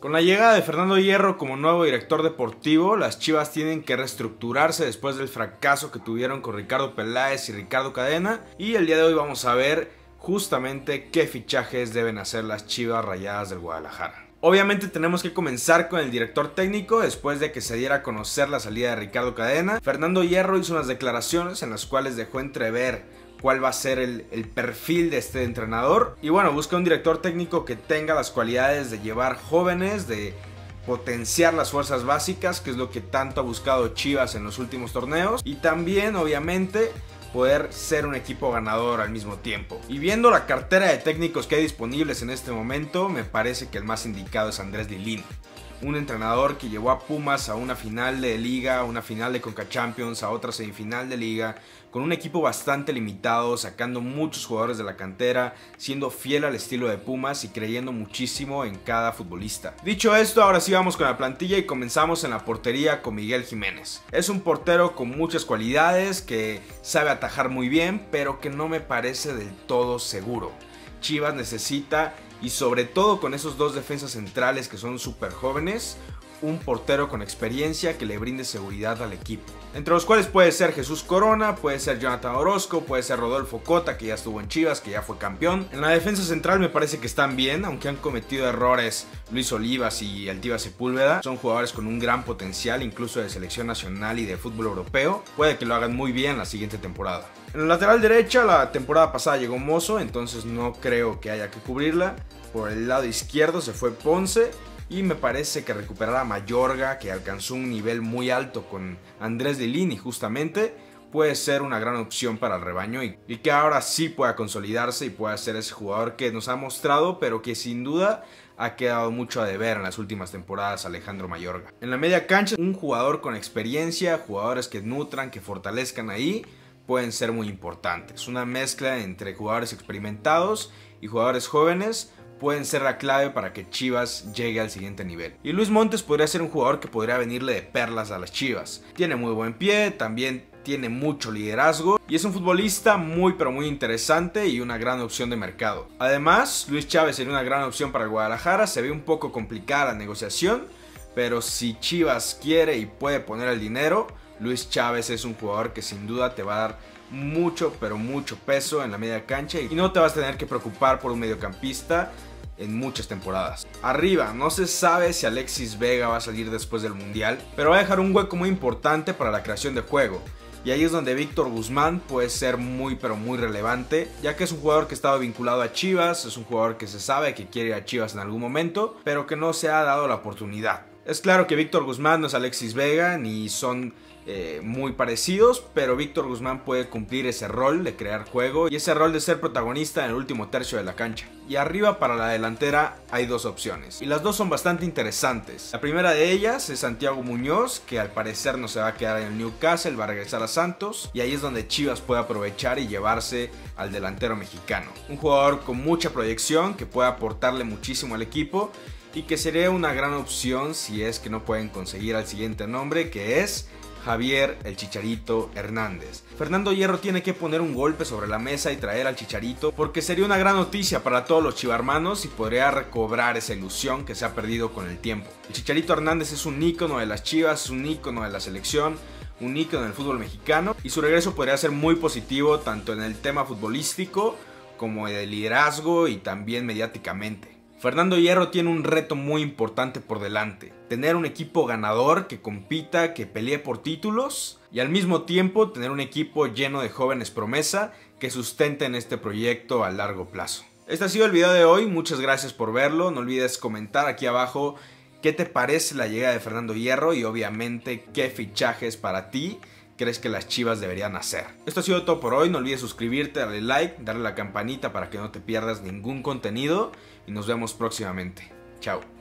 Con la llegada de Fernando Hierro como nuevo director deportivo, las Chivas tienen que reestructurarse después del fracaso que tuvieron con Ricardo Peláez y Ricardo Cadena. Y el día de hoy vamos a ver justamente qué fichajes deben hacer las Chivas Rayadas del Guadalajara. Obviamente tenemos que comenzar con el director técnico después de que se diera a conocer la salida de Ricardo Cadena. Fernando Hierro hizo unas declaraciones en las cuales dejó entrever cuál va a ser el, perfil de este entrenador. Y bueno, busca un director técnico que tenga las cualidades de llevar jóvenes, de potenciar las fuerzas básicas, que es lo que tanto ha buscado Chivas en los últimos torneos. Y también, obviamente, poder ser un equipo ganador al mismo tiempo. Y viendo la cartera de técnicos que hay disponibles en este momento, me parece que el más indicado es Andrés Lilín un entrenador que llevó a Pumas a una final de liga, una final de Conca Champions, a otra semifinal de liga, con un equipo bastante limitado, sacando muchos jugadores de la cantera, siendo fiel al estilo de Pumas y creyendo muchísimo en cada futbolista. Dicho esto, ahora sí vamos con la plantilla y comenzamos en la portería con Miguel Jiménez. Es un portero con muchas cualidades, que sabe atajar muy bien, pero que no me parece del todo seguro. Chivas necesita y sobre todo con esos dos defensas centrales que son súper jóvenes, un portero con experiencia que le brinde seguridad al equipo. Entre los cuales puede ser Jesús Corona, puede ser Jonathan Orozco, puede ser Rodolfo Cota, que ya estuvo en Chivas, que ya fue campeón. En la defensa central me parece que están bien, aunque han cometido errores Luis Olivas y Altiva Sepúlveda. Son jugadores con un gran potencial, incluso de selección nacional y de fútbol europeo. Puede que lo hagan muy bien la siguiente temporada. En la lateral derecha, la temporada pasada llegó Mozo, entonces no creo que haya que cubrirla. Por el lado izquierdo se fue Ponce y me parece que recuperar a Mayorga, que alcanzó un nivel muy alto con Andrés de Lini justamente, puede ser una gran opción para el rebaño y, y, que ahora sí pueda consolidarse y pueda ser ese jugador que nos ha mostrado, pero que sin duda ha quedado mucho a deber en las últimas temporadas Alejandro Mayorga. En la media cancha, un jugador con experiencia, jugadores que nutran, que fortalezcan ahí, pueden ser muy importantes. Una mezcla entre jugadores experimentados y jugadores jóvenes pueden ser la clave para que Chivas llegue al siguiente nivel. Y Luis Montes podría ser un jugador que podría venirle de perlas a las Chivas. Tiene muy buen pie, también tiene mucho liderazgo y es un futbolista muy pero muy interesante y una gran opción de mercado. Además, Luis Chávez sería una gran opción para el Guadalajara, se ve un poco complicada la negociación, pero si Chivas quiere y puede poner el dinero, Luis Chávez es un jugador que sin duda te va a dar mucho, pero mucho peso en la media cancha y no te vas a tener que preocupar por un mediocampista en muchas temporadas. Arriba, no se sabe si Alexis Vega va a salir después del Mundial, pero va a dejar un hueco muy importante para la creación de juego. Y ahí es donde Víctor Guzmán puede ser muy pero muy relevante, ya que es un jugador que estaba vinculado a Chivas, es un jugador que se sabe que quiere ir a Chivas en algún momento, pero que no se ha dado la oportunidad. Es claro que Víctor Guzmán no es Alexis Vega, ni son eh, muy parecidos, pero Víctor Guzmán puede cumplir ese rol de crear juego y ese rol de ser protagonista en el último tercio de la cancha. Y arriba para la delantera hay dos opciones, y las dos son bastante interesantes. La primera de ellas es Santiago Muñoz, que al parecer no se va a quedar en el Newcastle, va a regresar a Santos, y ahí es donde Chivas puede aprovechar y llevarse al delantero mexicano. Un jugador con mucha proyección que puede aportarle muchísimo al equipo y que sería una gran opción si es que no pueden conseguir al siguiente nombre que es Javier el Chicharito Hernández. Fernando Hierro tiene que poner un golpe sobre la mesa y traer al Chicharito porque sería una gran noticia para todos los chivarmanos y podría recobrar esa ilusión que se ha perdido con el tiempo. El Chicharito Hernández es un ícono de las Chivas, un ícono de la selección, un ícono del fútbol mexicano y su regreso podría ser muy positivo tanto en el tema futbolístico como de liderazgo y también mediáticamente. Fernando Hierro tiene un reto muy importante por delante. Tener un equipo ganador que compita, que pelee por títulos y al mismo tiempo tener un equipo lleno de jóvenes promesa que sustenten este proyecto a largo plazo. Este ha sido el video de hoy, muchas gracias por verlo, no olvides comentar aquí abajo qué te parece la llegada de Fernando Hierro y obviamente qué fichajes para ti crees que las chivas deberían hacer. Esto ha sido todo por hoy, no olvides suscribirte, darle like, darle la campanita para que no te pierdas ningún contenido y nos vemos próximamente. Chao.